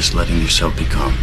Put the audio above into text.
just letting yourself become